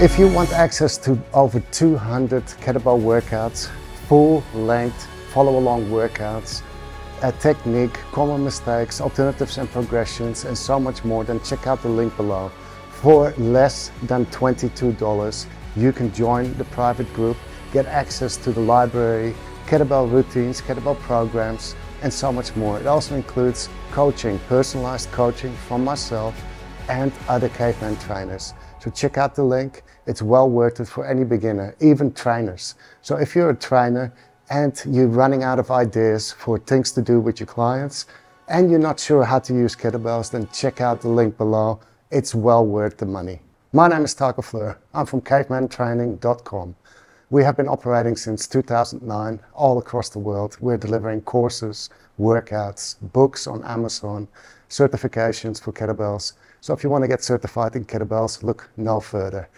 If you want access to over 200 kettlebell workouts, full length follow along workouts, a technique, common mistakes, alternatives and progressions, and so much more, then check out the link below. For less than $22, you can join the private group, get access to the library, kettlebell routines, kettlebell programs, and so much more. It also includes coaching, personalized coaching from myself and other caveman trainers. So check out the link. It's well worth it for any beginner, even trainers. So if you're a trainer and you're running out of ideas for things to do with your clients and you're not sure how to use kettlebells, then check out the link below. It's well worth the money. My name is Taco Fleur. I'm from cavemantraining.com. We have been operating since 2009 all across the world. We're delivering courses, workouts, books on Amazon, certifications for kettlebells. So if you want to get certified in kettlebells, look no further.